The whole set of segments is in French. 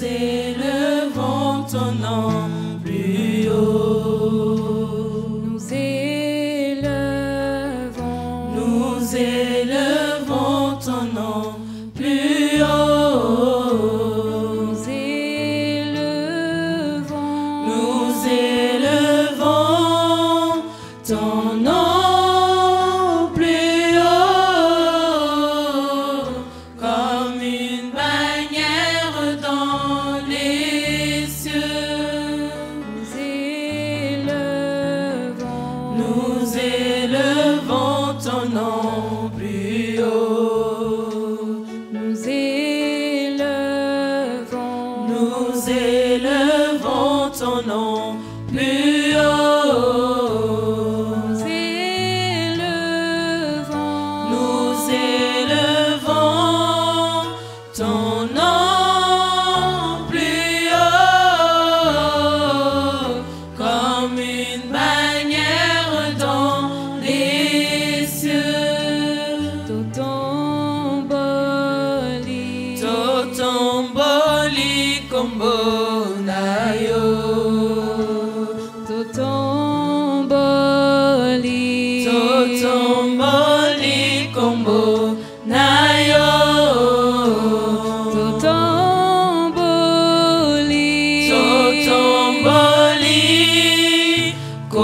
élevons ton nom.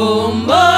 Bomba.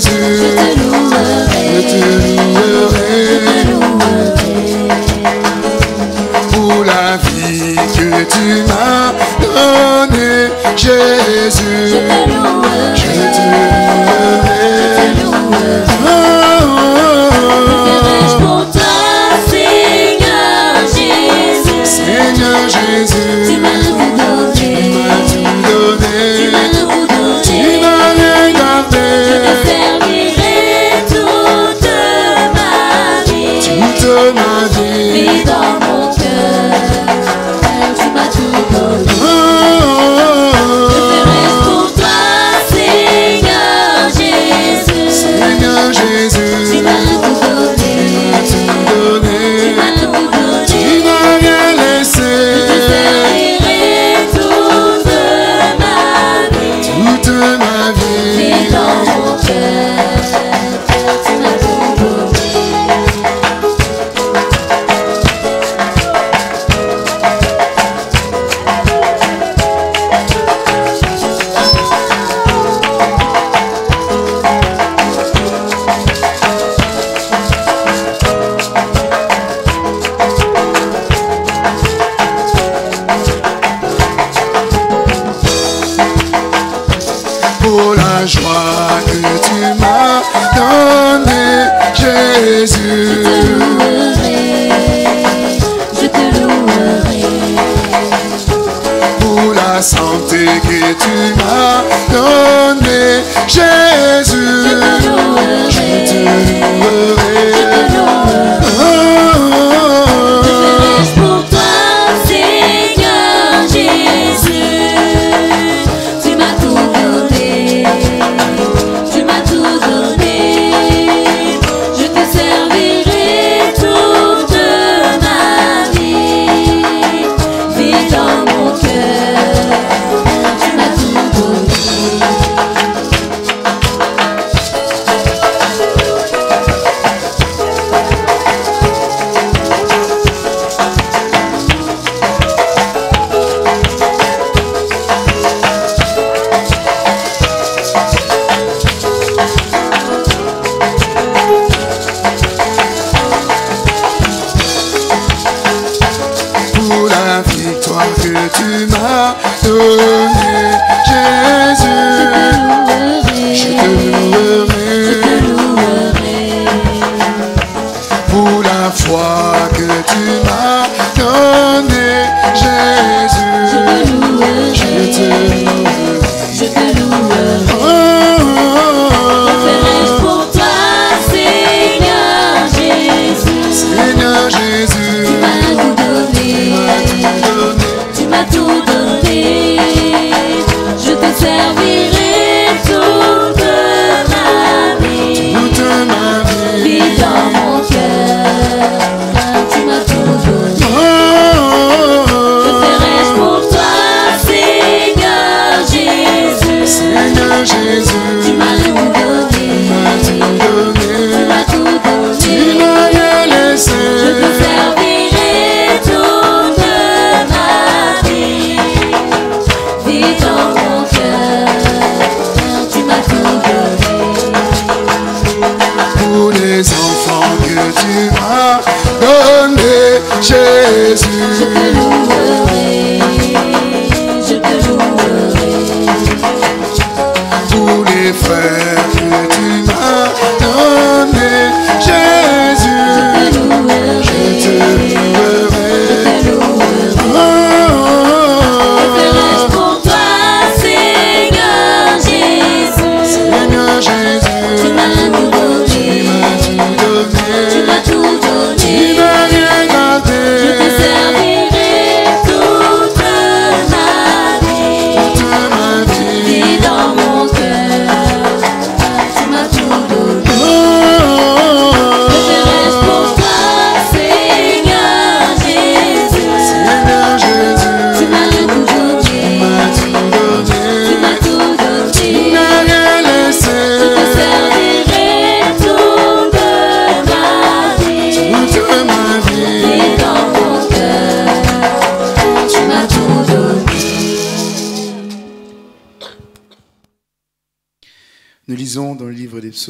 Jésus. Je te louerai. Je te louerai. Pour la vie que tu m'as donnée, Jésus.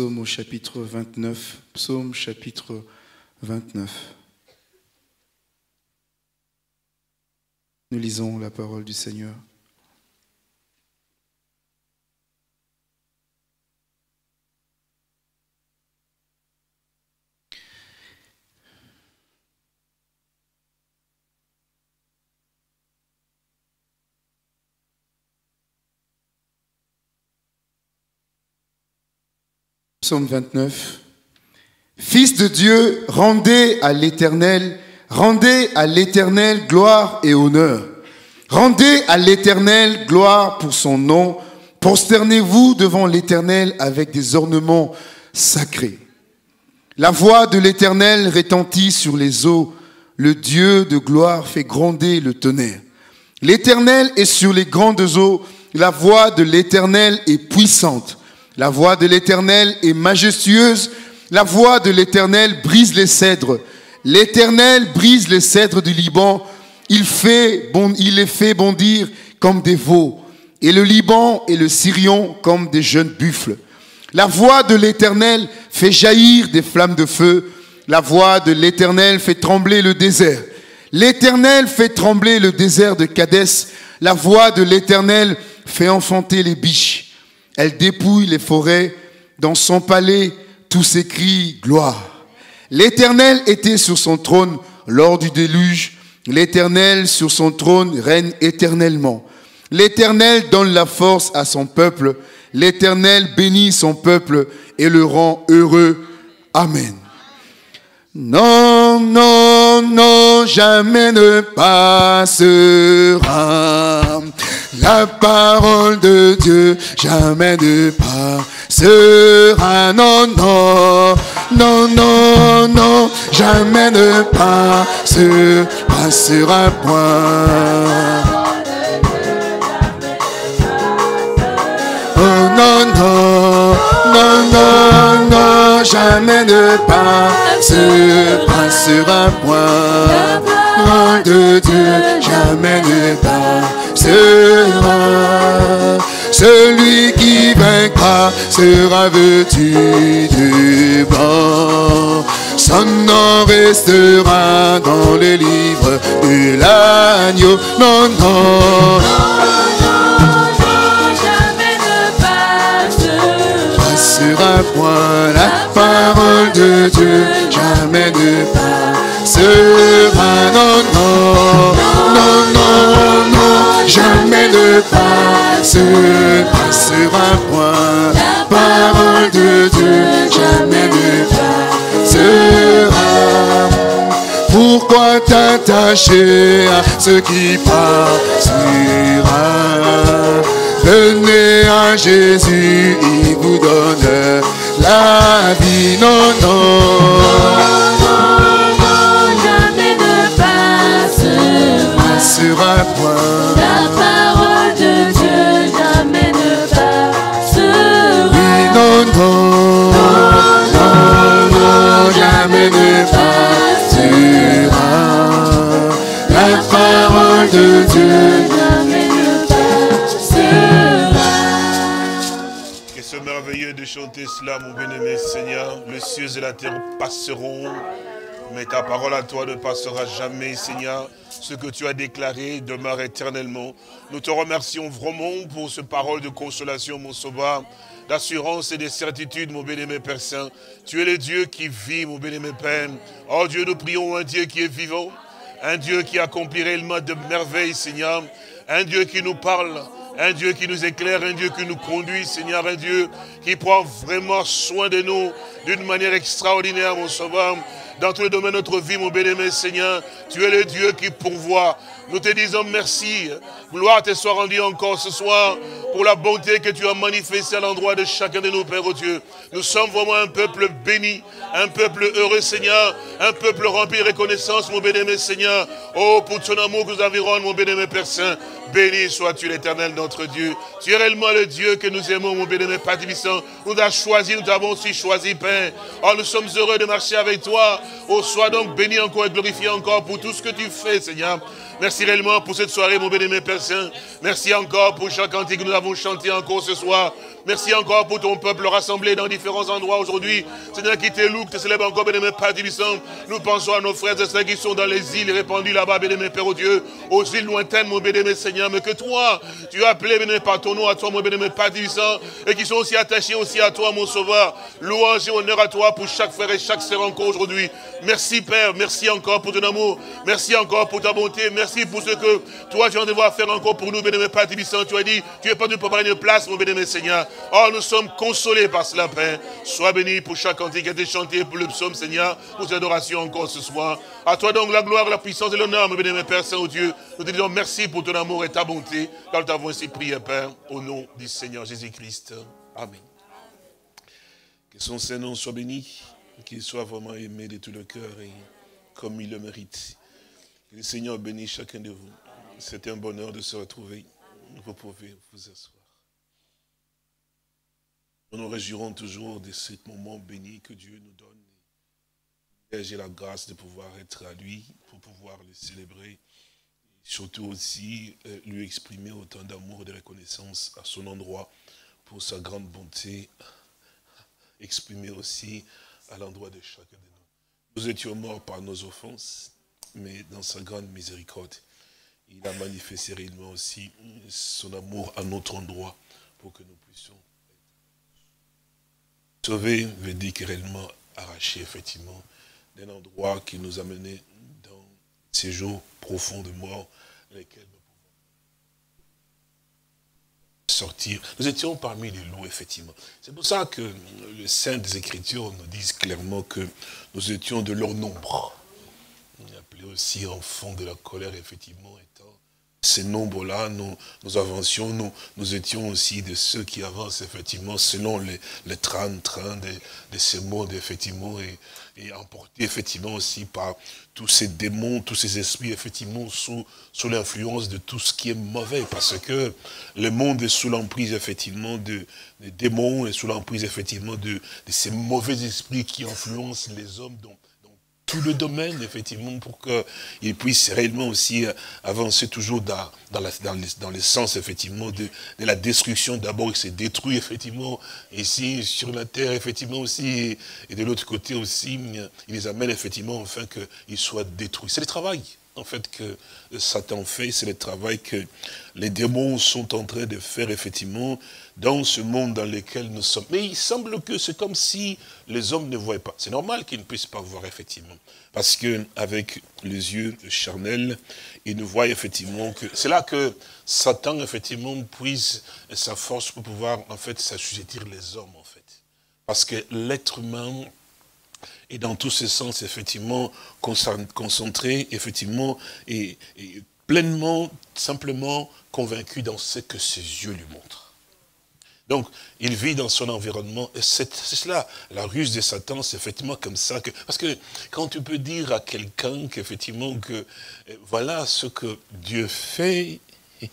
Psaumes au chapitre 29. Psaume chapitre 29. Nous lisons la parole du Seigneur. Psaume 29. Fils de Dieu, rendez à l'Éternel, rendez à l'Éternel gloire et honneur. Rendez à l'Éternel gloire pour son nom. Prosternez-vous devant l'Éternel avec des ornements sacrés. La voix de l'Éternel retentit sur les eaux. Le Dieu de gloire fait gronder le tonnerre. L'Éternel est sur les grandes eaux. La voix de l'Éternel est puissante. La voix de l'Éternel est majestueuse. La voix de l'Éternel brise les cèdres. L'Éternel brise les cèdres du Liban. Il, les fait bondir comme des veaux. Et le Liban et le Syrion comme des jeunes buffles. La voix de l'Éternel fait jaillir des flammes de feu. La voix de l'Éternel fait trembler le désert. L'Éternel fait trembler le désert de Cadès. La voix de l'Éternel fait enfanter les biches. Elle dépouille les forêts. Dans son palais, tous s'écrient gloire. L'Éternel était sur son trône lors du déluge. L'Éternel sur son trône règne éternellement. L'Éternel donne la force à son peuple. L'Éternel bénit son peuple et le rend heureux. Amen. Non, non, non, jamais ne passera. La parole de Dieu jamais ne passera. Non, non, non, non, non, jamais ne passe, passera point. Oh non, non, non, non, non, jamais ne passe, passera point. Loin de Dieu, jamais ne passera sera. Celui qui vaincra sera vêtu du blanc. Son nom restera dans les livres de l'agneau. Non, non. non, jamais ne passe. Point la parole de Dieu, jamais ne passera. Non, non, non, non jamais ne passe, passera point. La parole de Dieu jamais ne passera. Pourquoi t'attacher à ce qui passera? Venez à Jésus, il vous donne la vie. Non, non, jamais ne passera. passera point. Cela, mon bien-aimé Seigneur. Les cieux et la terre passeront, mais ta parole à toi ne passera jamais, Seigneur. Ce que tu as déclaré demeure éternellement. Nous te remercions vraiment pour ce parole de consolation, mon sauveur, d'assurance et de certitude, mon bien-aimé Père Saint. Tu es le Dieu qui vit, mon bien-aimé Père. Oh Dieu, nous prions un Dieu qui est vivant, un Dieu qui accomplit réellement de merveilles, Seigneur. Un Dieu qui nous parle, un Dieu qui nous éclaire, un Dieu qui nous conduit, Seigneur, un Dieu qui prend vraiment soin de nous d'une manière extraordinaire, mon Sauveur. Dans tous les domaines de notre vie, mon bien-aimé Seigneur, tu es le Dieu qui pourvoit. Nous te disons merci. Gloire te soit rendue encore ce soir pour la bonté que tu as manifestée à l'endroit de chacun de nous, Père oh Dieu. Nous sommes vraiment un peuple béni, un peuple heureux, Seigneur, un peuple rempli de reconnaissance, mon bien-aimé Seigneur. Oh, pour ton amour que nous environne, mon bien-aimé Père Saint. Béni sois-tu l'éternel, notre Dieu. Tu es réellement le Dieu que nous aimons, mon bien-aimé Père Tibissant. Nous t'avons choisi, nous t'avons aussi choisi, Père. Oh, nous sommes heureux de marcher avec toi. Oh, sois donc béni encore et glorifié encore pour tout ce que tu fais, Seigneur. Merci réellement pour cette soirée, mon bien-aimé Père Saint. Merci encore pour chaque cantique que nous avons chanté encore ce soir. Merci encore pour ton peuple rassemblé dans différents endroits aujourd'hui. Seigneur, qui te loue, te célèbre encore, bien-aimé Père Tibissant. Nous pensons à nos frères et sœurs qui sont dans les îles répandues là-bas, bien-aimé Père au Dieu, aux îles lointaines, mon bien-aimé Seigneur, mais que toi, tu as appelé, bien-aimé, par ton nom à toi, mon bien-aimé Père Tibissant, et qui sont aussi attachés aussi à toi, mon Sauveur. Louange et honneur à toi pour chaque frère et chaque sœur encore aujourd'hui. Merci, Père. Merci encore pour ton amour. Merci encore pour ta bonté. Merci pour ce que toi, tu vas devoir faire encore pour nous, bien-aimé Père Tibissant. Tu as dit, tu es pas nous préparer une place, mon bien-aimé Seigneur. Oh, nous sommes consolés par cela, Père. Sois béni pour chaque cantique qui a été chanté pour le psaume, Seigneur, pour cette adoration encore ce soir. À toi donc la gloire, la puissance et l'honneur, mon bien-aimé Père Saint-Dieu. Nous te disons merci pour ton amour et ta bonté, car nous t'avons ainsi prié, Père, au nom du Seigneur Jésus-Christ. Amen. Que son Saint-Nom soit béni, qu'il soit vraiment aimé de tout le cœur et comme il le mérite. Que le Seigneur bénisse chacun de vous. C'est un bonheur de se retrouver. Vous pouvez vous asseoir. Nous nous réjouirons toujours de ce moment béni que Dieu nous donne. J'ai la grâce de pouvoir être à lui, pour pouvoir le célébrer. Surtout aussi euh, lui exprimer autant d'amour et de reconnaissance à son endroit pour sa grande bonté, exprimée aussi à l'endroit de chacun de nous. Nous étions morts par nos offenses, mais dans sa grande miséricorde, il a manifesté réellement aussi son amour à notre endroit pour que nous puissions Sauver veut dire que réellement arracher, effectivement, d'un endroit qui nous a menés dans ces jours profonds de mort, lesquels nous pouvons sortir. Nous étions parmi les loups, effectivement. C'est pour ça que le Saint des Écritures nous disent clairement que nous étions de leur nombre. On est aussi enfants de la colère, effectivement, étant ces nombres-là, nous, nous avancions, nous, nous étions aussi de ceux qui avancent effectivement selon les, les trains, trains de, de ce monde, effectivement, et, emportés effectivement aussi par tous ces démons, tous ces esprits, effectivement, sous, sous l'influence de tout ce qui est mauvais, parce que le monde est sous l'emprise, effectivement, de, des démons, et sous l'emprise, effectivement, de, de ces mauvais esprits qui influencent les hommes dans tout le domaine, effectivement, pour qu'ils puissent réellement aussi euh, avancer toujours dans, dans, les, sens, effectivement, de, de la destruction. D'abord, il s'est détruit, effectivement, ici, sur la terre, effectivement, aussi, et de l'autre côté aussi, il les amène, effectivement, afin qu'ils soient détruits. C'est le travail. En fait, que Satan fait, c'est le travail que les démons sont en train de faire, effectivement, dans ce monde dans lequel nous sommes. Mais il semble que c'est comme si les hommes ne voyaient pas. C'est normal qu'ils ne puissent pas voir, effectivement. Parce que avec les yeux charnels, ils ne voient effectivement que... C'est là que Satan, effectivement, puise sa force pour pouvoir, en fait, s'assujettir les hommes, en fait. Parce que l'être humain et dans tous ces sens, effectivement, concentré, effectivement, et, pleinement, simplement convaincu dans ce que ses yeux lui montrent. Donc, il vit dans son environnement, et c'est cela, la ruse de Satan, c'est effectivement comme ça que, parce que quand tu peux dire à quelqu'un qu'effectivement que, euh, voilà ce que Dieu fait,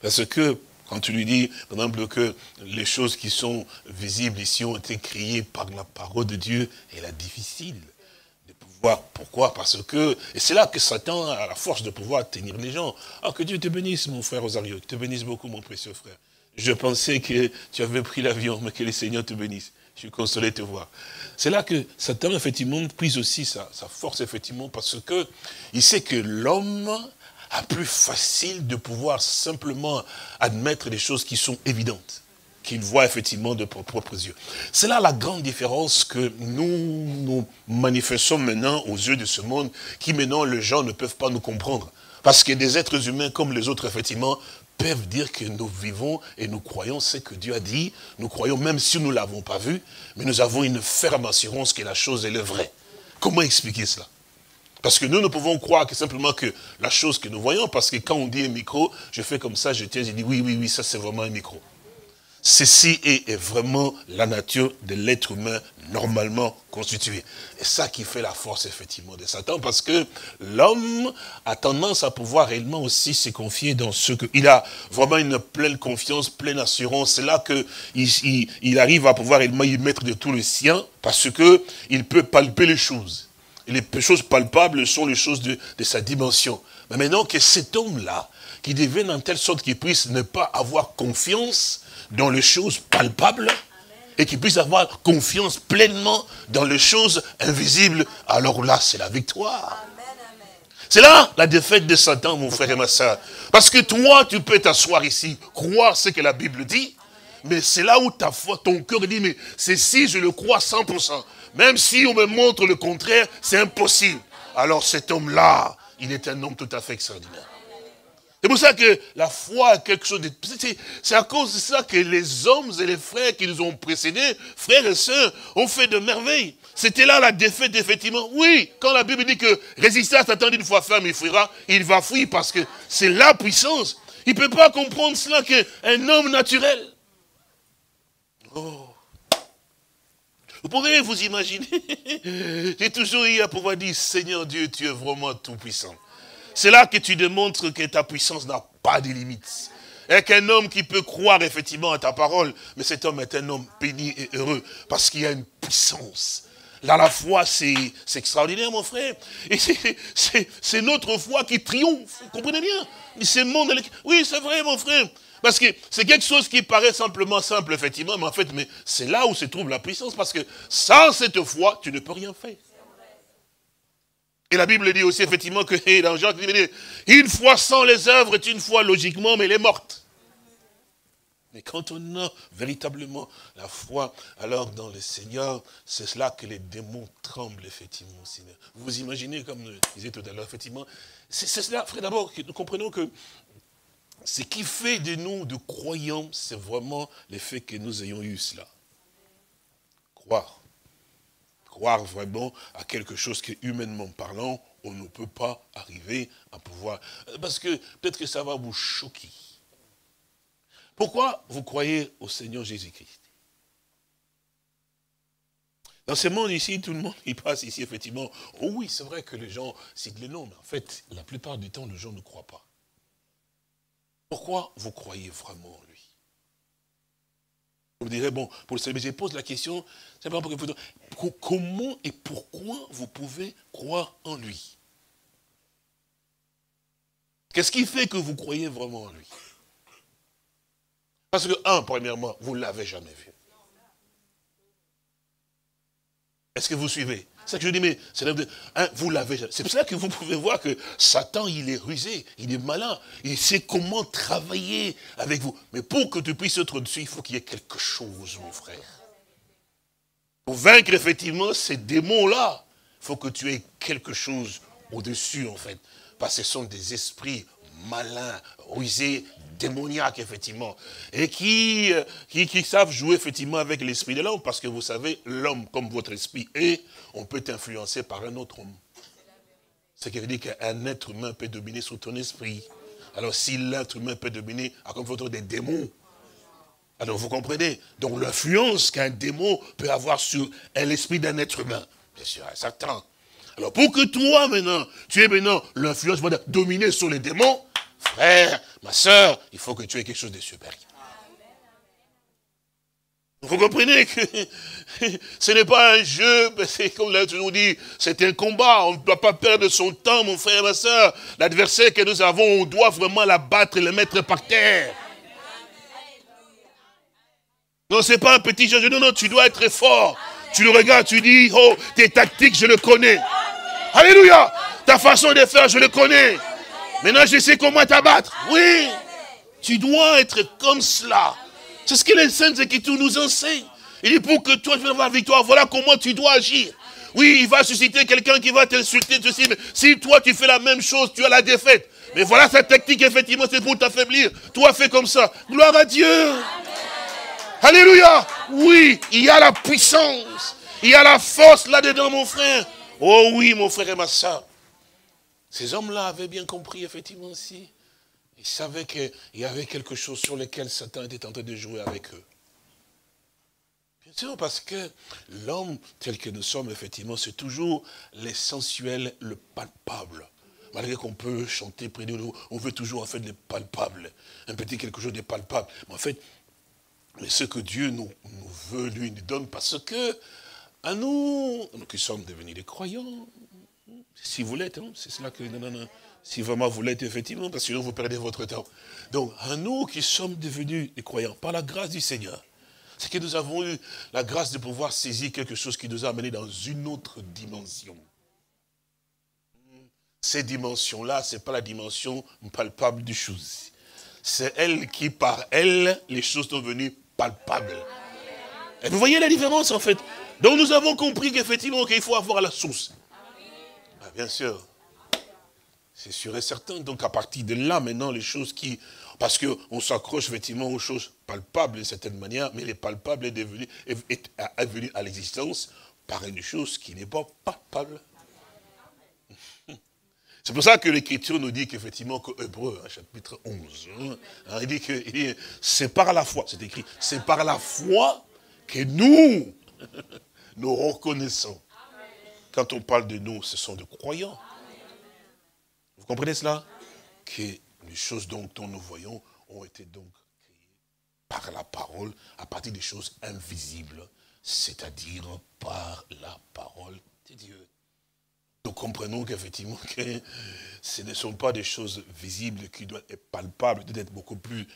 parce que quand tu lui dis, par exemple, que les choses qui sont visibles ici ont été créées par la parole de Dieu, elle est difficile de pouvoir. Pourquoi? Parce que, et c'est là que Satan a la force de pouvoir tenir les gens. Ah, que Dieu te bénisse, mon frère Rosario, que te bénisse beaucoup, mon précieux frère. Je pensais que tu avais pris l'avion, mais que le Seigneur te bénisse. Je suis consolé de te voir. C'est là que Satan, effectivement, prise aussi sa, sa force, effectivement, parce que il sait que l'homme a plus facile de pouvoir simplement admettre des choses qui sont évidentes, qu'il voit effectivement de propres yeux. C'est là la grande différence que nous, nous manifestons maintenant aux yeux de ce monde, qui maintenant les gens ne peuvent pas nous comprendre. Parce que des êtres humains comme les autres, effectivement, peuvent dire que nous vivons et nous croyons ce que Dieu a dit. Nous croyons même si nous ne l'avons pas vu, mais nous avons une ferme assurance que la chose est le vrai. Comment expliquer cela? Parce que nous ne pouvons croire que simplement que la chose que nous voyons, parce que quand on dit un micro, je fais comme ça, je tiens, je dis oui, oui, oui, ça c'est vraiment un micro. Ceci est, vraiment la nature de l'être humain normalement constitué. Et ça qui fait la force effectivement de Satan, parce que l'homme a tendance à pouvoir réellement aussi se confier dans ce que... Il a vraiment une pleine confiance, pleine assurance. C'est là qu'il il, il, arrive à pouvoir réellement y mettre de tout le sien, parce que il peut palper les choses. Les choses palpables sont les choses de, sa dimension. Mais maintenant que cet homme-là, qui devienne en telle sorte qu'il puisse ne pas avoir confiance dans les choses palpables, et qu'il puisse avoir confiance pleinement dans les choses invisibles, alors là, c'est la victoire. C'est là la défaite de Satan, mon frère et ma soeur. Parce que toi, tu peux t'asseoir ici, croire ce que la Bible dit, mais c'est là où ta foi, ton cœur dit, mais c'est si je le crois 100%. Même si on me montre le contraire, c'est impossible. Alors cet homme-là, il est un homme tout à fait extraordinaire. C'est pour ça que la foi est quelque chose de... C'est à cause de ça que les hommes et les frères qui nous ont précédés, frères et sœurs, ont fait de merveilles. C'était là la défaite, effectivement. Oui, quand la Bible dit que résister à Satan une fois ferme, il fuira, il va fuir parce que c'est la puissance. Il ne peut pas comprendre cela qu'un homme naturel. Oh. Vous pouvez vous imaginer, j'ai toujours eu à pouvoir dire, Seigneur Dieu, tu es vraiment tout puissant. C'est là que tu démontres que ta puissance n'a pas de limites. Et qu'un homme qui peut croire effectivement à ta parole, mais cet homme est un homme béni et heureux, parce qu'il a une puissance. Là, la foi, c'est extraordinaire, mon frère. Et c'est notre foi qui triomphe. Vous comprenez bien? Monde, Oui, c'est vrai, mon frère. Parce que c'est quelque chose qui paraît simplement simple, effectivement, mais en fait, c'est là où se trouve la puissance, parce que sans cette foi, tu ne peux rien faire. Et la Bible dit aussi, effectivement, que dans Jean, une foi sans les œuvres est une foi logiquement, mais elle est morte. Mais quand on a véritablement la foi, alors dans le Seigneur, c'est cela que les démons tremblent, effectivement, Vous imaginez, comme je disais tout à l'heure, effectivement, c'est cela, frère, d'abord, nous comprenons que ce qui fait de nous de croyants, c'est vraiment le fait que nous ayons eu cela. Croire. Croire vraiment à quelque chose que, humainement parlant, on ne peut pas arriver à pouvoir. Parce que peut-être que ça va vous choquer. Pourquoi vous croyez au Seigneur Jésus-Christ? Dans ce monde ici, tout le monde il passe ici, effectivement. Oh oui, c'est vrai que les gens citent les noms, mais en fait, la plupart du temps, les gens ne croient pas. Pourquoi vous croyez vraiment en lui? Vous me direz, bon, pour le mais je pose la question, simplement pour que vous comment et pourquoi vous pouvez croire en lui? Qu'est-ce qui fait que vous croyez vraiment en lui? Parce que, un, premièrement, vous ne l'avez jamais vu. Est-ce que vous suivez? C'est que je dis, mais hein, vous l'avez. C'est pour ça que vous pouvez voir que Satan, il est rusé, il est malin, il sait comment travailler avec vous. Mais pour que tu puisses être dessus, il faut qu'il y ait quelque chose, mon frère. Pour vaincre effectivement ces démons-là, il faut que tu aies quelque chose au-dessus, en fait. Parce que ce sont des esprits malins, rusés, démoniaques, effectivement. Et qui, euh, qui, qui savent jouer, effectivement, avec l'esprit de l'homme. Parce que vous savez, l'homme, comme votre esprit est, on peut t'influencer par un autre homme. Ce qui veut dire qu'un être humain peut dominer sur ton esprit. Alors si l'être humain peut dominer, à comme votre des démons, alors vous comprenez? Donc l'influence qu'un démon peut avoir sur l'esprit d'un être humain, bien sûr, un Satan. Alors pour que toi maintenant, tu aies maintenant l'influence voilà, dominer sur les démons, frère, ma soeur, il faut que tu aies quelque chose de supérieur. Vous comprenez que ce n'est pas un jeu, c'est comme l'a toujours dit, c'est un combat. On ne doit pas perdre son temps, mon frère et ma soeur. L'adversaire que nous avons, on doit vraiment la battre et le mettre par terre. Non, c'est pas un petit jeu. Non, non, tu dois être fort. Tu le regardes, tu dis, oh, tes tactiques, je le connais. Alléluia. Ta façon de faire, je le connais. Maintenant, je sais comment t'abattre. Oui. Tu dois être comme cela. C'est ce que les Saintes Écritures nous enseignent. Il dit, pour que toi, tu avoir la victoire, voilà comment tu dois agir. Oui, il va susciter quelqu'un qui va t'insulter, ceci, mais si toi, tu fais la même chose, tu as la défaite. Mais voilà sa technique, effectivement, c'est pour t'affaiblir. Toi, fais comme ça. Gloire à Dieu. Alléluia. Oui, il y a la puissance. Il y a la force là-dedans, mon frère. Oh oui, mon frère et ma soeur. Ces hommes-là avaient bien compris, effectivement, aussi. Ils savaient qu'il y avait quelque chose sur lequel Satan était en train de jouer avec eux. Bien sûr, parce que l'homme, tel que nous sommes, effectivement, c'est toujours l'essentiel, le palpable. Malgré qu'on peut chanter près de nous, on veut toujours en fait le palpable. Un petit quelque chose de palpable. Mais en fait, ce que Dieu nous veut, lui, nous donne, parce que, à nous, nous qui sommes devenus des croyants, si vous l'êtes, hein, c'est cela que, si vraiment vous l'êtes, effectivement, parce que sinon vous perdez votre temps. Donc, à nous qui sommes devenus des croyants, par la grâce du Seigneur, c'est que nous avons eu la grâce de pouvoir saisir quelque chose qui nous a amenés dans une autre dimension. Ces dimensions-là, ce n'est pas la dimension palpable du chose. C'est elle qui, par elle, les choses sont venues palpables. Et vous voyez la différence, en fait. Donc nous avons compris qu'effectivement, qu'il faut avoir la source. Bien sûr. C'est sûr et certain. Donc à partir de là, maintenant, les choses qui... Parce qu'on s'accroche effectivement aux choses palpables d'une certaine manière, mais les palpables est devenu, est, est, à l'existence par une chose qui n'est pas palpable. C'est pour ça que l'Écriture nous dit qu'effectivement, que Hébreu, hein, chapitre 11, hein, il dit que c'est par la foi, c'est écrit, c'est par la foi que nous, nous reconnaissons. Quand on parle de nous, ce sont de croyants. Vous comprenez cela? Que les choses dont nous voyons ont été donc créées par la parole, à partir des choses invisibles, c'est-à-dire par la parole de Dieu. Nous comprenons qu'effectivement, que ce ne sont pas des choses visibles qui doivent être palpables, doivent être beaucoup plus,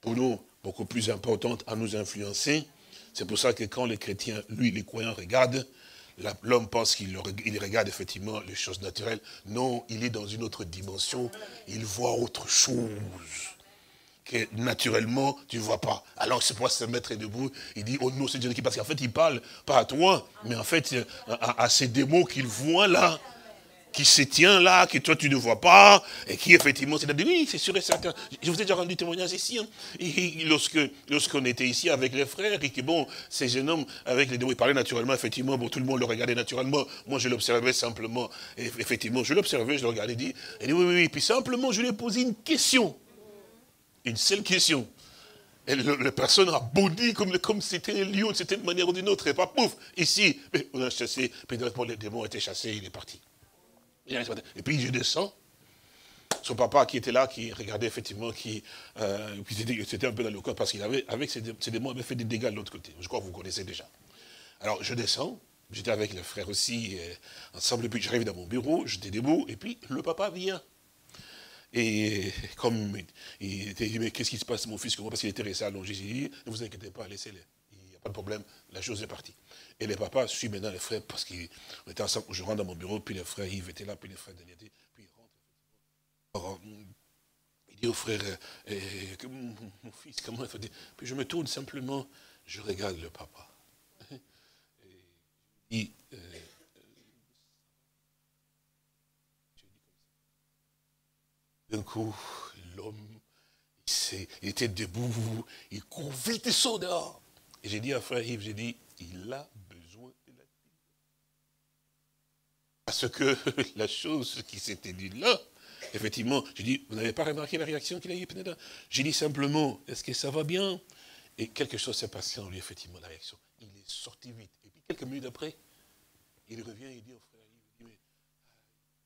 pour nous, beaucoup plus importantes à nous influencer. C'est pour ça que quand les chrétiens, lui, les croyants regardent, l'homme pense qu'il regarde effectivement les choses naturelles. Non, il est dans une autre dimension, il voit autre chose que naturellement, tu ne vois pas. Alors, c'est pour se mettre debout, il dit, oh non, c'est Dieu qui, parce qu'en fait, il parle pas à toi, mais en fait, à, à ces démons qu'il voit là, qui se tient là, que toi tu ne vois pas, et qui effectivement, c'est dire oui, c'est sûr et certain. Je vous ai déjà rendu témoignage ici, hein. lorsque lorsqu'on était ici avec les frères, et que bon, ces jeunes hommes, avec les démons, ils parlaient naturellement, effectivement, bon, tout le monde le regardait naturellement, moi je l'observais simplement, effectivement, je l'observais, je le regardais, dit, et dit oui, oui, oui, puis simplement, je lui ai posé une question, une seule question. Et le, la personne a bondi comme comme c'était un lion, c'était une manière ou d'une autre, et pas pouf, ici, on a chassé, puis les démons ont été chassés, il est parti. Et puis je descends. Son papa qui était là, qui regardait effectivement, qui euh, c'était un peu dans le coin parce qu'il avait, avec ses, ses démons, avait fait des dégâts de l'autre côté. Je crois que vous connaissez déjà. Alors je descends, j'étais avec le frère aussi, euh, ensemble, et puis j'arrive dans mon bureau, j'étais debout, et puis le papa vient. Et comme il était dit, mais qu'est-ce qui se passe, mon fils, parce qu'il était resté allongé, j'ai dit, ne vous inquiétez pas, laissez-le. Pas de problème, la chose est partie. Et les papas suivent maintenant les frères parce qu'on était ensemble, je rentre dans mon bureau, puis les frères Yves étaient là, puis les frères Daniel étaient, puis ils rentrent. Alors, il dit au frère, euh, euh, mon, fils, comment il faut dire? Puis je me tourne simplement, je regarde le papa. Et euh, D'un coup, l'homme, il, il était debout, il court vite et saut dehors. Et j'ai dit à frère Yves, j'ai dit, il a besoin de la Parce que la chose qui s'était dit là, effectivement, j'ai dit, vous n'avez pas remarqué la réaction qu'il a eue, Pineda? J'ai dit simplement, est-ce que ça va bien? Et quelque chose s'est passé en lui, effectivement, la réaction. Il est sorti vite. Et puis quelques minutes après, il revient et il dit au frère Yves, mais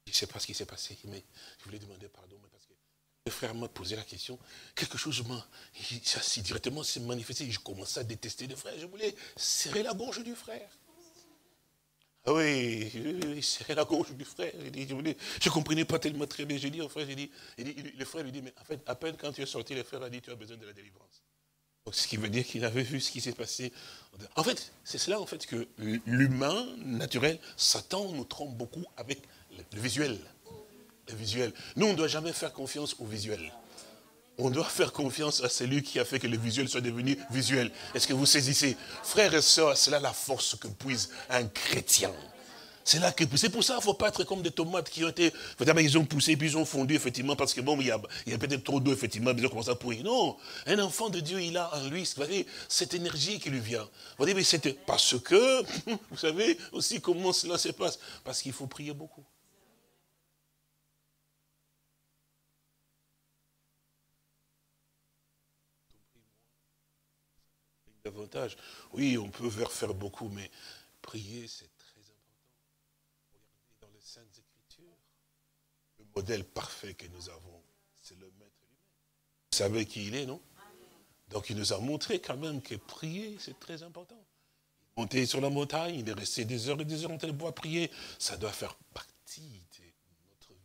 je ne sais pas ce qui s'est passé, mais je voulais demander pardon, mais le frère m'a posé la question, quelque chose m'a, s'est directement s'est manifesté, je commençais à détester le frère, je voulais serrer la gorge du frère. Ah oui, oui, serrer la gorge du frère. Je ne comprenais pas tellement très bien. J'ai dit au frère, dit- il- le frère lui dit, mais en fait, à peine quand tu es sorti, le frère a dit, tu as besoin de la délivrance. Donc, ce qui veut dire qu'il avait vu ce qui s'est passé. En fait, c'est cela en fait que l'humain naturel, Satan nous trompe beaucoup avec le visuel. Visuel. Nous, on ne doit jamais faire confiance au visuel. On doit faire confiance à celui qui a fait que le visuel soit devenu visuel. Est-ce que vous saisissez Frères et sœurs, c'est là la force que puise un chrétien? C'est là que c'est pour ça qu'il ne faut pas être comme des tomates qui ont été, ils ont poussé puis ils ont fondu effectivement parce que bon il y a, peut-être trop d'eau effectivement, ils ont commencé à pourrir. Non, un enfant de Dieu il a en lui, vous voyez, cette énergie qui lui vient. Vous voyez, mais parce que vous savez aussi comment cela se passe, parce qu'il faut prier beaucoup. Oui, on peut faire, beaucoup, mais prier, c'est très important. Regardez dans les Saintes Écritures, le modèle parfait que nous avons, c'est le Maître lui-même. Vous savez qui il est, non? Donc il nous a montré quand même que prier, c'est très important. Monter sur la montagne, il est resté des heures et des heures en train de pouvoir prier. Ça doit faire partie de notre vie.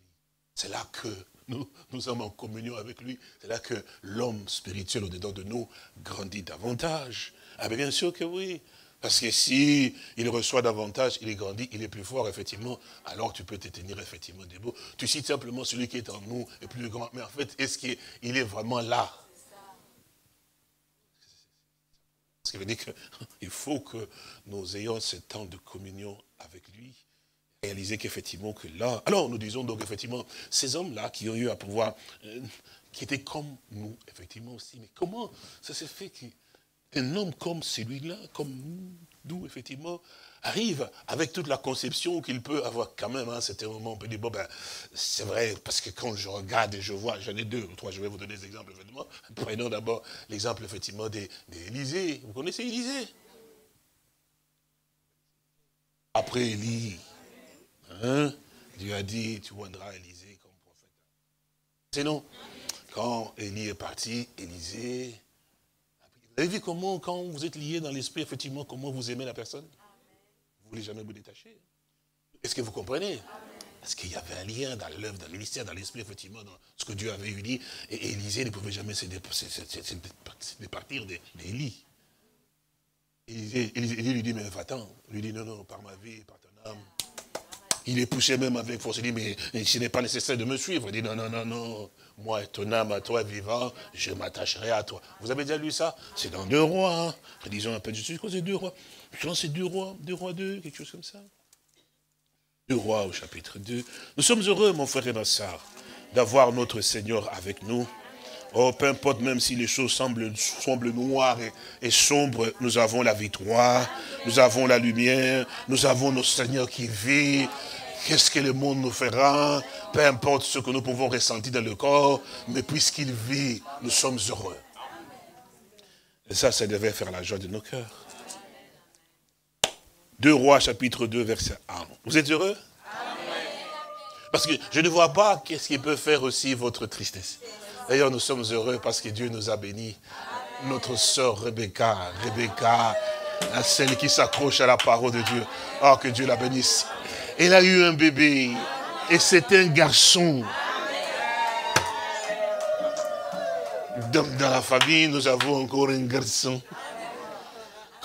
C'est là que nous sommes en communion avec lui. C'est là que l'homme spirituel au-dedans de nous grandit davantage. Ah bien sûr que oui. Parce que si il reçoit davantage, il est grandi, il est plus fort, effectivement, alors tu peux te tenir effectivement debout. Tu cites simplement celui qui est en nous est plus grand. Mais en fait, est-ce qu'il est vraiment là? Ce qui veut dire qu'il faut que nous ayons ce temps de communion avec lui réaliser qu'effectivement que là, alors nous disons donc effectivement, ces hommes-là qui ont eu à pouvoir, euh, qui étaient comme nous, effectivement aussi, mais comment ça s'est fait qu'un homme comme celui-là, comme nous, effectivement, arrive avec toute la conception qu'il peut avoir quand même, à un certain moment, on peut dire, bon ben, c'est vrai, parce que quand je regarde et je vois, j'en ai deux ou trois, je vais vous donner des exemples, effectivement. Prenons d'abord l'exemple, effectivement, d'Élysée. Vous connaissez Élysée? Après Élie, Hein? Dieu a dit, tu vendras Élisée comme prophète. C'est non. Quand Élie est parti, Élisée. Vous avez vu comment, quand vous êtes lié dans l'esprit, effectivement, comment vous aimez la personne? Vous ne voulez jamais vous détacher. Est-ce que vous comprenez? Parce qu'il y avait un lien dans l'œuvre, dans le ministère, dans l'esprit, effectivement, dans ce que Dieu avait uni. Et Élisée ne pouvait jamais se départir d'Élie. Élisée, lui dit, mais va-t'en. lui dit, non, non, par ma vie, par ton âme. Il est poussé même avec force. Il dit, mais ce n'est pas nécessaire de me suivre. Il dit, non, non, non, non. Moi, ton âme à toi vivant, je m'attacherai à toi. Vous avez déjà lu ça? C'est dans deux rois. Hein. Disons un peu, je sais quoi, c'est deux rois? Je pense c'est deux rois, deux rois deux, quelque chose comme ça. Deux rois au chapitre 2. Nous sommes heureux, mon frère et ma soeur, d'avoir notre Seigneur avec nous. Oh, peu importe, même si les choses semblent, semblent noires et, et, sombres, nous avons la victoire, nous avons la lumière, nous avons notre Seigneur qui vit. Qu'est-ce que le monde nous fera? Peu importe ce que nous pouvons ressentir dans le corps, mais puisqu'il vit, nous sommes heureux. Et ça, ça devait faire la joie de nos cœurs. Deux rois, chapitre 2, verset 1. Vous êtes heureux? Parce que je ne vois pas qu'est-ce qui peut faire aussi votre tristesse. D'ailleurs, nous sommes heureux parce que Dieu nous a bénis. Notre sœur Rebecca, Rebecca, celle qui s'accroche à la parole de Dieu. Oh, que Dieu la bénisse. Elle a eu un bébé et c'est un garçon. Dans, dans la famille, nous avons encore un garçon.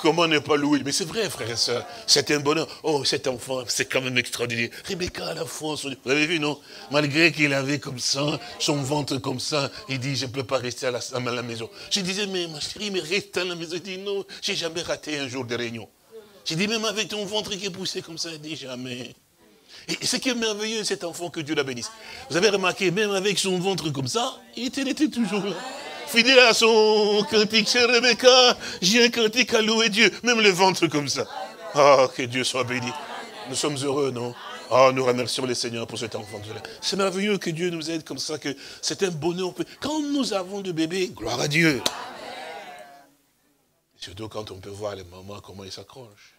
Comment ne pas louer? Mais c'est vrai, frère et soeur. C'est un bonheur. Oh, cet enfant, c'est quand même extraordinaire. Rebecca, à la fois, vous avez vu, non? Malgré qu'il avait comme ça, son ventre comme ça, il dit, je ne peux pas rester à la, maison. Je disais, mais ma chérie, mais reste à la maison. Il dit, non, j'ai jamais raté un jour de réunion. J'ai dit, même avec ton ventre qui est poussé comme ça, il dit, jamais. Et ce qui est merveilleux, cet enfant, que Dieu la bénisse. Vous avez remarqué, même avec son ventre comme ça, il il était toujours là. Fidèle à son cantique, chez Rebecca, j'ai un cantique à louer Dieu, même le ventre comme ça. Ah, que Dieu soit béni. Nous sommes heureux, non? Ah, nous remercions le Seigneur pour cet enfant. C'est merveilleux que Dieu nous aide comme ça, que c'est un bonheur. Quand nous avons de bébés, gloire à Dieu. Surtout quand on peut voir les mamans, comment ils s'accrochent.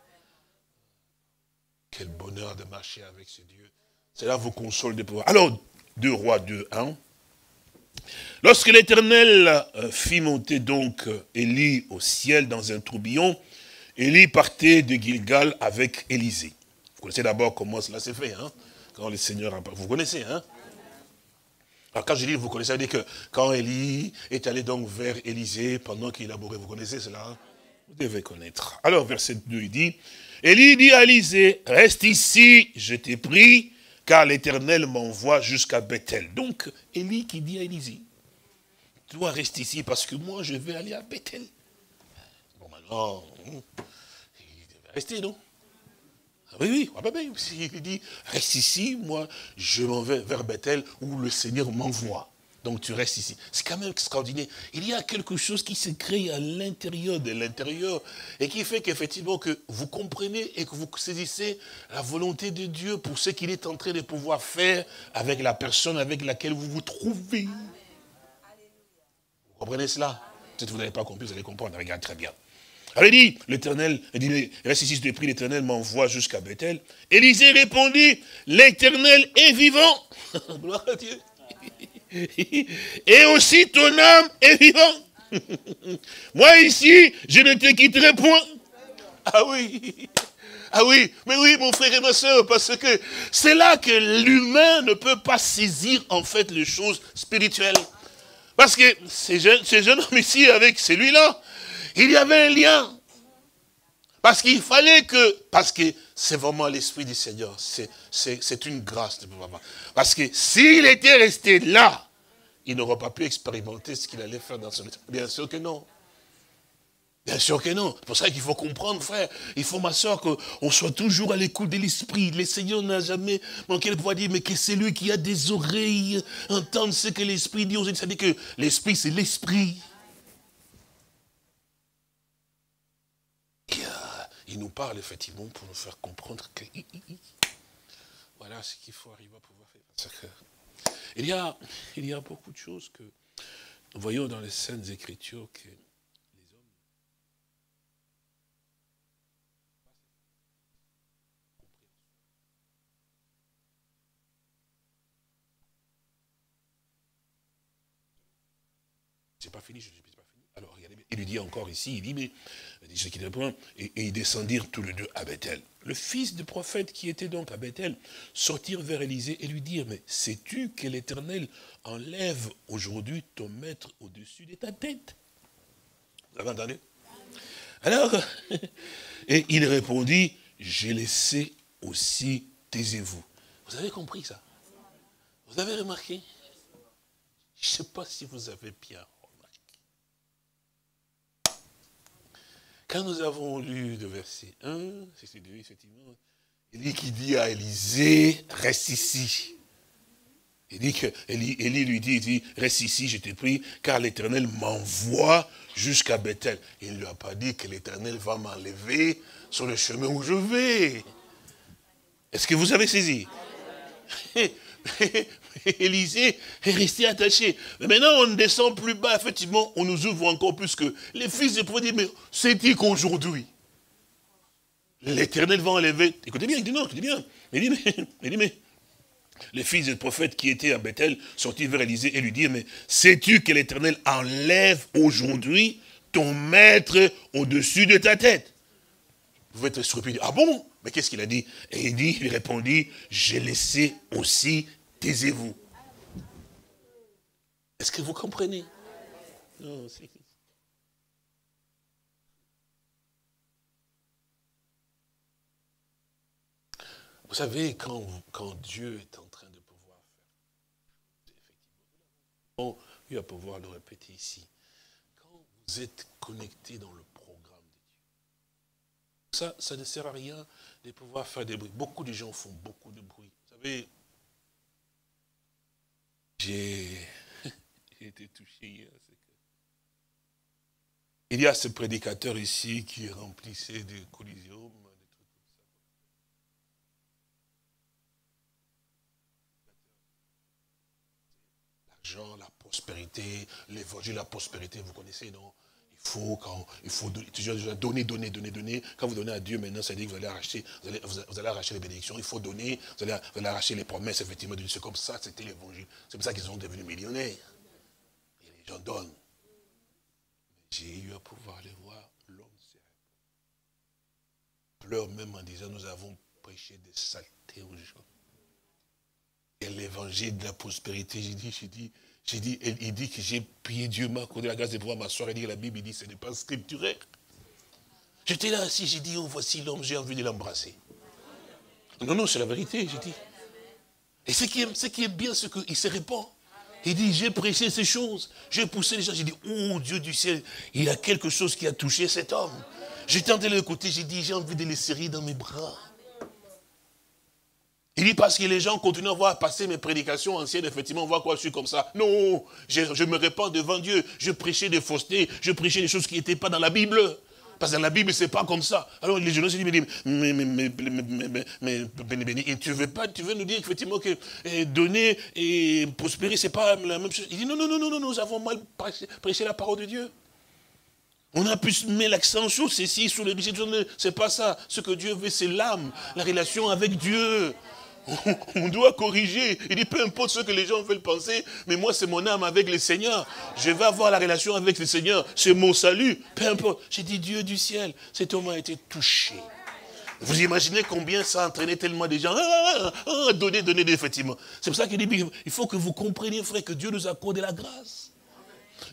Quel bonheur de marcher avec ce Dieu. Cela vous console de pouvoir. Alors, 2 rois 2, 1. Lorsque l'Éternel euh, fit monter donc euh, Élie au ciel dans un tourbillon, Élie partait de Gilgal avec Élisée. Vous connaissez d'abord comment cela s'est fait, hein Quand le Seigneur a... Vous connaissez, hein alors quand je dis vous connaissez, ça veut dire que quand Élie est allé donc vers Élisée pendant qu'il labourait, vous connaissez cela hein Vous devez connaître. Alors verset 2, il dit, Élie dit à Élisée, reste ici, je t'ai pris, car l'Éternel m'envoie jusqu'à Bethel. Donc, Élie qui dit à Élisée, toi reste ici parce que moi je vais aller à Bethel. Bon, maintenant, devait rester, non? Ah Oui, oui, ah ben, ben, il dit, reste ici, moi je m'en vais vers Bethel où le Seigneur m'envoie. Donc tu restes ici. C'est quand même extraordinaire. Il y a quelque chose qui se crée à l'intérieur de l'intérieur et qui fait qu'effectivement que vous comprenez et que vous saisissez la volonté de Dieu pour ce qu'il est en train de pouvoir faire avec la personne avec laquelle vous vous trouvez. Vous comprenez cela? Peut-être que vous n'avez pas compris, vous allez comprendre. Regarde très bien. Alors il dit, l'éternel, il dit, reste ici, je te prie, l'éternel m'envoie jusqu'à Bethel. Élisée répondit, l'éternel est vivant. Gloire à Dieu. Et aussi ton âme est vivante. Moi ici, je ne te quitterai point. Ah oui. Ah oui, mais oui, mon frère et ma soeur, parce que c'est là que l'humain ne peut pas saisir en fait les choses spirituelles. Parce que ces jeunes, ces jeunes hommes ici, avec celui-là, il y avait un lien. Parce qu'il fallait que, parce que c'est vraiment l'Esprit du Seigneur, c'est une grâce de pouvoir Parce que s'il était resté là, il n'aurait pas pu expérimenter ce qu'il allait faire dans son esprit. Bien sûr que non. Bien sûr que non. C'est pour ça qu'il faut comprendre, frère. Il faut, ma soeur, qu'on soit toujours à l'écoute de l'Esprit. Le Seigneur n'a jamais manqué de pouvoir dire, mais que c'est lui qui a des oreilles, entendre ce que l'Esprit dit aux autres. C'est-à-dire que l'Esprit, c'est l'Esprit. Il nous parle effectivement pour nous faire comprendre que voilà ce qu'il faut arriver à pouvoir faire. Il y a, il y a beaucoup de choses que nous voyons dans les Saintes Écritures que les hommes C'est pas fini, je ne suis pas fini. Alors, regardez, il lui dit encore ici, il dit, mais, dit ce qu'il et, et ils descendirent tous les deux à Bethel. Le fils du prophète qui était donc à Bethel sortir vers Élisée et lui dire, mais sais-tu que l'Éternel enlève aujourd'hui ton maître au-dessus de ta tête? Vous avez entendu? Alors, et il répondit, j'ai laissé aussi, taisez-vous. Vous avez compris ça? Vous avez remarqué? Je ne sais pas si vous avez bien Quand nous avons lu le verset 1, c'est effectivement, il dit qui dit à Élisée, reste ici. Dit que Élie, lui dit, il dit, reste ici, je t'ai pris, car l'Éternel m'envoie jusqu'à Bethel. Il ne lui a pas dit que l'Éternel va m'enlever sur le chemin où je vais. Est-ce que vous avez saisi? Élisée est resté attaché. Mais maintenant, on descend plus bas, effectivement, on nous ouvre encore plus que les fils de prophète disent, mais c'est-il qu'aujourd'hui, l'éternel va enlever. Écoutez bien, il non, écoutez bien. Il dit, mais, il dit, mais les fils des prophètes qui étaient à Bethel sortirent vers Élisée et lui dirent, mais sais-tu que l'éternel enlève aujourd'hui ton maître au-dessus de ta tête? Vous pouvez être surpris. Ah bon? Mais qu'est-ce qu'il a dit? Et il dit, il répondit, j'ai laissé aussi taisez-vous. Est-ce que vous comprenez? Non, c'est... Vous savez, quand, quand, Dieu est en train de pouvoir faire, bon, il va pouvoir le répéter ici. Quand vous êtes connecté dans le programme de Dieu, ça, ça ne sert à rien de pouvoir faire des bruits. Beaucoup de gens font beaucoup de bruit. Vous savez, j'ai été touché hier. Il y a ce prédicateur ici qui remplissait des collisions, des trucs comme ça. L'argent, la prospérité, l'évangile, la prospérité, vous connaissez, non? Faut, quand, il faut donner, donner, donner, donner. Quand vous donnez à Dieu, maintenant, ça dit que vous allez arracher, vous allez, vous allez arracher les bénédictions. Il faut donner, vous allez, vous allez arracher les promesses, effectivement. C'est comme ça, c'était l'évangile. C'est comme ça qu'ils sont devenus millionnaires. Et les gens donnent. J'ai eu à pouvoir les voir, l'homme pleure même en disant, nous avons prêché des saletés aux gens. Et l'évangile de la prospérité, j'ai dit, j'ai dit, j'ai dit, il dit que j'ai prié Dieu m'a accordé la grâce de pouvoir m'asseoir et dire la Bible, il dit, ce n'est pas scripturaire. J'étais là assis, j'ai dit, oh, voici l'homme, j'ai envie de l'embrasser. Non, non, c'est la vérité, j'ai dit. Et ce qui est, ce qui est bien, c'est qu'il se répand. Il dit, j'ai prêché ces choses, j'ai poussé les gens, j'ai dit, oh Dieu du ciel, il y a quelque chose qui a touché cet homme. J'ai tenté de l'écouter, j'ai dit, j'ai envie de les serrer dans mes bras. Il dit, parce que les gens continuent à voir passer mes prédications anciennes, effectivement, on voit quoi je suis comme ça. Non, je, me répands devant Dieu, je prêchais des faussetés, je prêchais des choses qui n'étaient pas dans la Bible. Parce que dans la Bible, c'est pas comme ça. Alors les jeunes se disent, mais, mais, mais, mais, tu veux pas, tu veux nous dire effectivement que eh, donner et prospérer, c'est pas la même chose. Il dit, non, non, non, non, non, nous avons mal prêché, la parole de Dieu. On a pu mettre l'accent sur ceci, sur les riches. C'est pas ça. Ce que Dieu veut, c'est l'âme, la relation avec Dieu on doit corriger. Il dit, peu importe ce que les gens veulent penser, mais moi, c'est mon âme avec le Seigneur. Je vais avoir la relation avec le Seigneur. C'est mon salut. Peu importe. J'ai dit, Dieu du ciel, cet homme a été touché. Vous imaginez combien ça a entraîné tellement de gens ah, ah, ah, donner, donner, effectivement. C'est pour ça qu'il dit, il faut que vous compreniez, frère, que Dieu nous a accordé la grâce.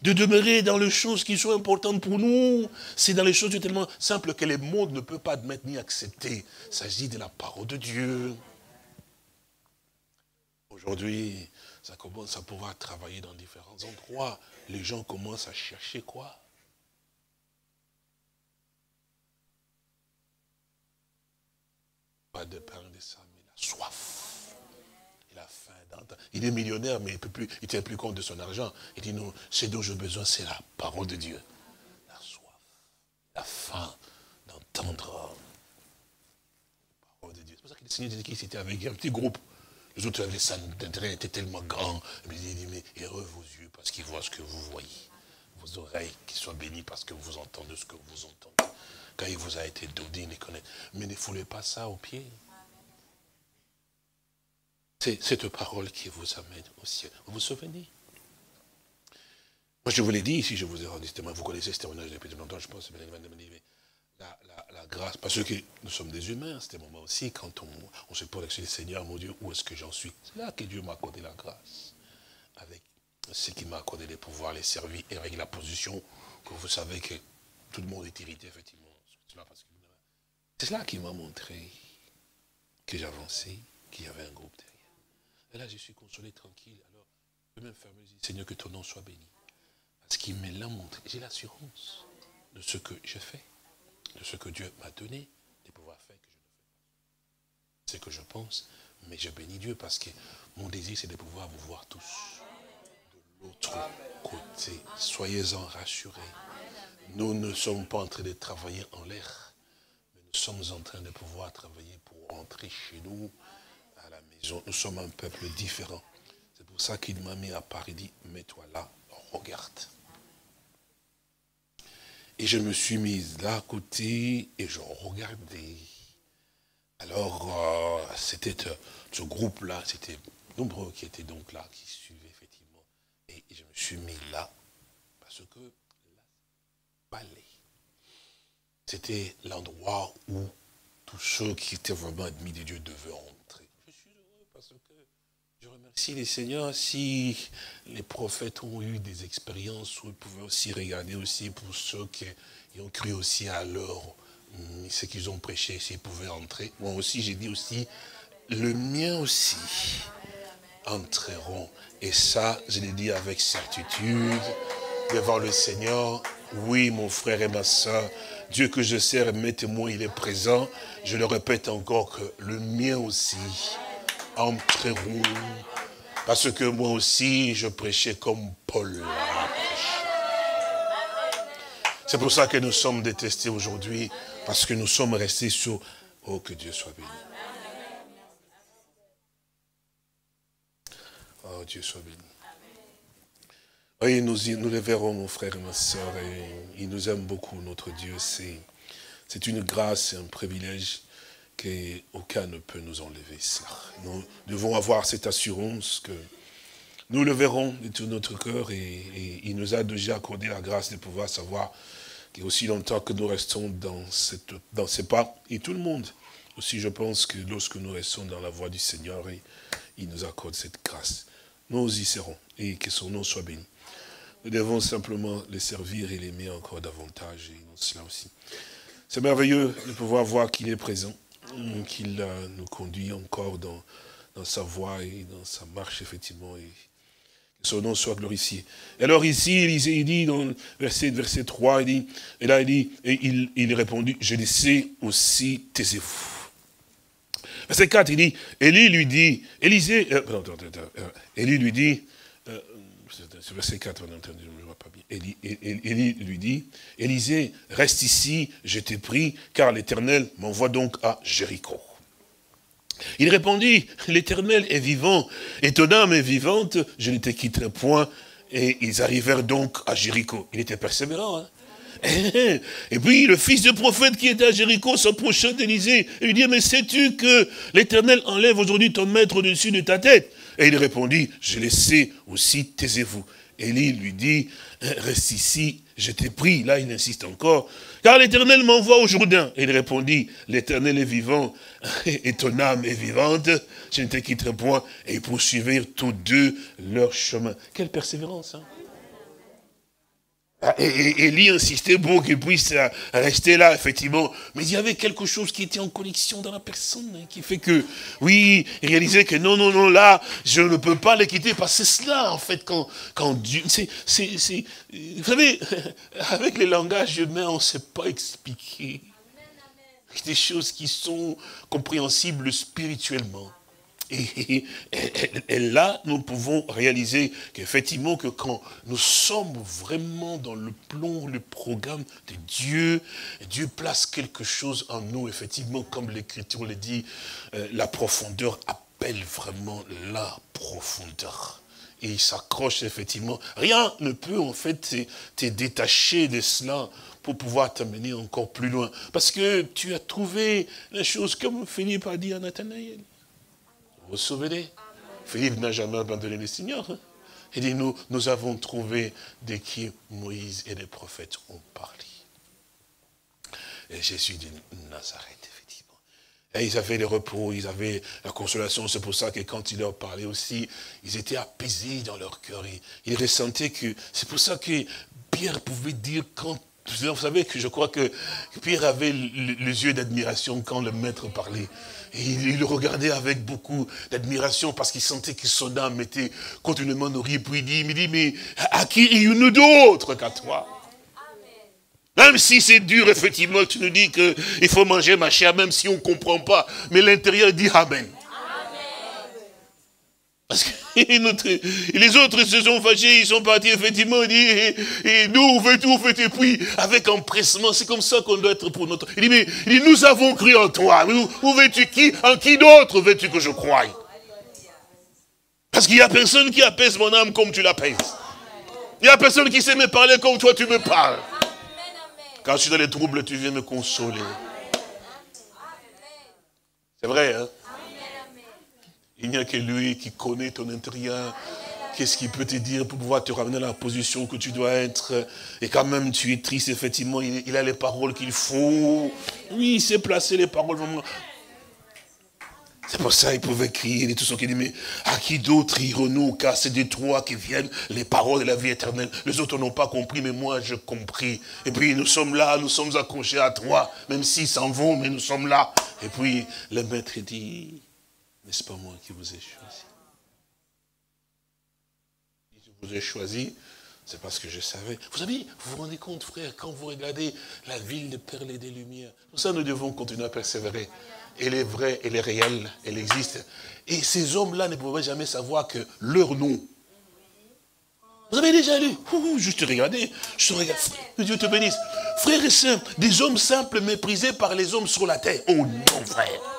De demeurer dans les choses qui sont importantes pour nous. C'est dans les choses tellement simples que le monde ne peut pas admettre ni accepter. Il s'agit de la parole de Dieu. Aujourd'hui, ça commence à pouvoir travailler dans différents endroits. Les gens commencent à chercher quoi? Pas de pain de sang, mais la soif. Il. Il est millionnaire, mais il ne tient plus compte de son argent. Il dit non, ce dont j'ai besoin, c'est la parole de Dieu. La soif, la faim d'entendre la parole de Dieu. C'est pour ça que le Seigneur disait qu'il était avec un petit groupe. Les autres, les ça d'intérêt était tellement grand. Il dit, mais heureux vos yeux parce qu'ils voient ce que vous voyez. Vos oreilles qui soient bénies parce que vous entendez ce que vous entendez. Quand il vous a été donné, les connaître. Mais ne foulez pas ça au pied. C'est cette parole qui vous amène au ciel. Vous vous souvenez? Moi, je vous l'ai dit, si je vous ai rendu ce vous connaissez ce témoignage depuis longtemps, je pense, la, la, grâce, parce que nous sommes des humains, c'était moment aussi, quand on, on se pose avec le Seigneur, mon Dieu, où est-ce que j'en suis? C'est là que Dieu m'a accordé la grâce, avec ce qui m'a accordé les pouvoirs, les servir, et avec la position que vous savez que tout le monde est irrité, effectivement. C'est cela qui m'a montré que j'avançais, qu'il y avait un groupe derrière. Et là, je suis consolé, tranquille. Alors, je vais même fermer, je dis, Seigneur, que ton nom soit béni. Parce qu'il me l'a montré. J'ai l'assurance de ce que je fais de ce que Dieu m'a donné, de pouvoir faire que je ne fais pas. C'est ce que je pense, mais je bénis Dieu parce que mon désir, c'est de pouvoir vous voir tous de l'autre côté. Soyez-en rassurés. Nous ne sommes pas en train de travailler en l'air, mais nous sommes en train de pouvoir travailler pour rentrer chez nous, à la maison. Nous sommes un peuple différent. C'est pour ça qu'il m'a mis à part et dit, mets-toi là, regarde. Et je me suis mise là à côté et je regardais. Alors, euh, c'était euh, ce groupe-là, c'était nombreux qui étaient donc là, qui suivaient effectivement. Et je me suis mis là, parce que la c'était l'endroit où tous ceux qui étaient vraiment admis de Dieu devaient entrer. Je suis heureux parce que remercie les seigneurs si les prophètes ont eu des expériences où ils pouvaient aussi regarder aussi pour ceux qui, ont cru aussi à leur ce qu'ils ont prêché, s'ils pouvaient entrer. Moi aussi, j'ai dit aussi, le mien aussi entreront. Et ça, je l'ai dit avec certitude devant le Seigneur. Oui, mon frère et ma soeur, Dieu que je sers, mes témoins, il est présent. Je le répète encore que le mien aussi entreront. Parce que moi aussi, je prêchais comme Paul. C'est pour ça que nous sommes détestés aujourd'hui, parce que nous sommes restés sur... Oh, que Dieu soit béni. Oh, Dieu soit béni. Oui, nous, nous le verrons, mon frère et ma soeur, et il nous aime beaucoup, notre Dieu. C'est une grâce et un privilège qu'aucun ne peut nous enlever cela. Nous devons avoir cette assurance que nous le verrons de tout notre cœur et, il nous a déjà accordé la grâce de pouvoir savoir qu'aussi longtemps que nous restons dans, cette, dans ces pas, et tout le monde, aussi je pense que lorsque nous restons dans la voie du Seigneur, il nous accorde cette grâce. Nous y serons et que son nom soit béni. Nous devons simplement les servir et l'aimer encore davantage, et cela aussi. C'est merveilleux de pouvoir voir qu'il est présent, qu'il nous conduit encore dans, sa voie et dans sa marche, effectivement, et que son nom soit glorifié. Et alors ici, il dit, dans verset, verset 3, il dit, et là il dit, et il, il répondit, je le sais aussi, taisez-vous. Verset 4, il dit, Élie lui dit, Élisée, euh, pardon, euh, Élie lui dit, c'est verset 4, on entendu, je ne pas bien. Lui dit, Élisée, reste ici, je t'ai pris, car l'Éternel m'envoie donc à Jéricho. Il répondit, l'Éternel est vivant, et ton âme est vivante, je ne te quitterai point. Et ils arrivèrent donc à Jéricho. Il était persévérant, hein et puis le fils de prophète qui était à Jéricho s'approcha d'Élysée et lui dit, mais sais-tu que l'Éternel enlève aujourd'hui ton maître au-dessus de ta tête? Et il répondit, je le sais aussi, taisez-vous. Élie lui dit, reste ici, je t'ai pris. Là, il insiste encore. Car l'Éternel m'envoie au Jourdain. Et il répondit, l'Éternel est vivant et ton âme est vivante. Je ne te quitterai point. Et ils poursuivirent tous deux leur chemin. Quelle persévérance, hein et Élie insistait pour qu'il puisse euh, rester là, effectivement. Mais il y avait quelque chose qui était en connexion dans la personne, hein, qui fait que, oui, il réalisait que non, non, non, là, je ne peux pas les quitter, parce que c'est cela, en fait, quand, quand Dieu... c'est, vous savez, avec les langages humains, on ne sait pas expliquer des choses qui sont compréhensibles spirituellement. Et, là, nous pouvons réaliser qu'effectivement, que quand nous sommes vraiment dans le plomb, le programme de Dieu, Dieu place quelque chose en nous, effectivement, comme l'Écriture le dit, euh, la profondeur appelle vraiment la profondeur. Et il s'accroche effectivement. Rien ne peut en fait te, détacher de cela pour pouvoir t'amener encore plus loin. Parce que tu as trouvé la chose comme a dit à Nathanaël. Vous souvenez? Philippe n'a jamais abandonné le Seigneur. Hein. Il dit, nous, nous avons trouvé de qui Moïse et les prophètes ont parlé. Et Jésus dit Nazareth, effectivement. Et ils avaient le repos, ils avaient la consolation. C'est pour ça que quand il leur parlait aussi, ils étaient apaisés dans leur cœur. Ils ressentaient que... C'est pour ça que Pierre pouvait dire quand vous savez que je crois que Pierre avait les yeux d'admiration quand le maître parlait. Et il, le regardait avec beaucoup d'admiration parce qu'il sentait que son âme était continuellement nourrie. Puis il dit, il dit, mais à qui y nous d'autres qu'à toi? Même si c'est dur, effectivement, tu nous dis qu'il faut manger ma chair, même si on ne comprend pas. Mais l'intérieur dit Amen. Parce que les autres se sont fâchés, ils sont partis, effectivement, il dit, et, nous, on fait tout, on fait, et puis, avec empressement, c'est comme ça qu'on doit être pour notre... Il dit, mais nous avons cru en toi, où, veux-tu qui, en qui d'autre veux-tu que je croie? Parce qu'il n'y a personne qui apaise mon âme comme tu l'apaises. Il n'y a personne qui sait me parler comme toi tu me parles. Quand je suis dans les troubles, tu viens me consoler. C'est vrai, hein? Il n'y a que lui qui connaît ton intérieur. Qu'est-ce qu'il peut te dire pour pouvoir te ramener à la position que tu dois être? Et quand même, tu es triste, effectivement, il, a les paroles qu'il faut. Oui, il sait placer les paroles vraiment. C'est pour ça qu'il pouvait crier, et tout ce qu'il dit, mais à qui d'autre irons-nous Car c'est de toi qui viennent les paroles de la vie éternelle. Les autres n'ont pas compris, mais moi j'ai compris. Et puis nous sommes là, nous sommes accrochés à toi, même s'ils s'en vont, mais nous sommes là. Et puis le maître dit, N'est-ce pas moi qui vous ai choisi? Si je vous ai choisi, c'est parce que je savais. Vous savez, vous vous rendez compte, frère, quand vous regardez la ville de perles et des lumières, tout ça, nous devons continuer à persévérer. Elle est vraie, elle est réelle, elle existe. Et ces hommes-là ne pouvaient jamais savoir que leur nom. Vous avez déjà lu? Ouh, Juste regardez, je regarde. Que Dieu te bénisse. Frères et sœurs, des hommes simples méprisés par les hommes sur la terre. Oh non, frère.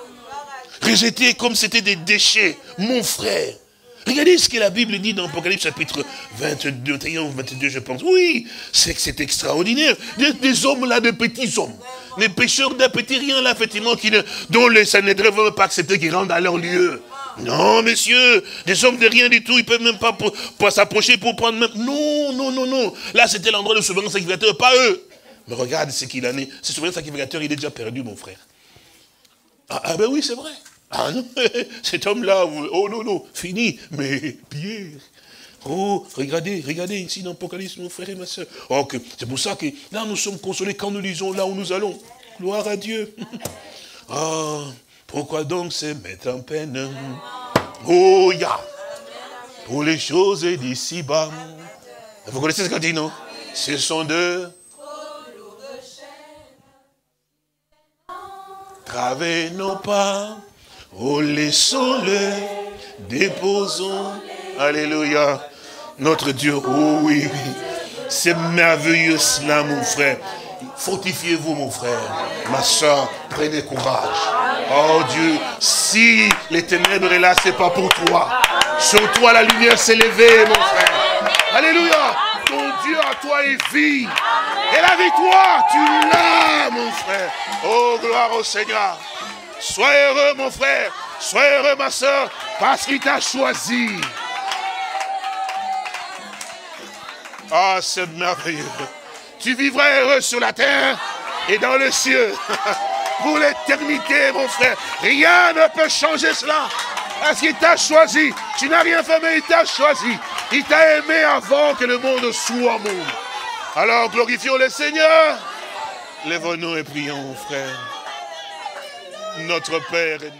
Rejetés comme c'était des déchets. Mon frère. Regardez ce que la Bible dit dans Apocalypse chapitre 22, 21 ou 22, je pense. Oui, c'est que c'est extraordinaire. Des, des hommes là, de petits hommes. Les pécheurs d'un petit rien là, effectivement, qui ne, dont les ne veulent pas accepter qu'ils rentrent à leur lieu. Non, messieurs, des hommes de rien du tout, ils peuvent même pas, pour- pas s'approcher pour prendre même. Non, non, non, non. Là, c'était l'endroit de souverain sacrificateur, pas eux. Mais regarde ce qu'il en est. Ce souverain sacrificateur, il est déjà perdu, mon frère. Ah, ah ben oui, c'est vrai. Ah non, cet homme-là, oh non, non, fini. Mais Pierre, oh, regardez, regardez ici dans l'Apocalypse, mon frère et ma soeur. Oh, c'est pour ça que là, nous sommes consolés quand nous lisons là où nous allons. Gloire à Dieu. Ah, pourquoi donc se mettre en peine? Oh, ya Pour les choses d'ici-bas. Vous connaissez ce qu'on dit, non? Ce sont de... Travez nos pas, oh laissons-le, déposons. Alléluia. Notre Dieu, oh oui, oui. C'est merveilleux cela, mon frère. Fortifiez-vous, mon frère. Ma soeur, prenez courage. Oh Dieu, si les ténèbres là, c'est pas pour toi. Sur toi, la lumière s'est levée, mon frère. Alléluia. Ton Dieu à toi est vie. Et la victoire, tu l'as, mon frère. Oh, gloire au Seigneur. Sois heureux, mon frère. Sois heureux, ma soeur, parce qu'il t'a choisi. Ah, c'est merveilleux. Tu vivras heureux sur la terre et dans le ciel. Pour l'éternité, mon frère. Rien ne peut changer cela. Parce qu'il t'a choisi. Tu n'as rien fait, mais il t'a choisi. Il t'a aimé avant que le monde soit monde. Alors glorifions le Seigneur. Lève-nous et prions, frère. Notre Père et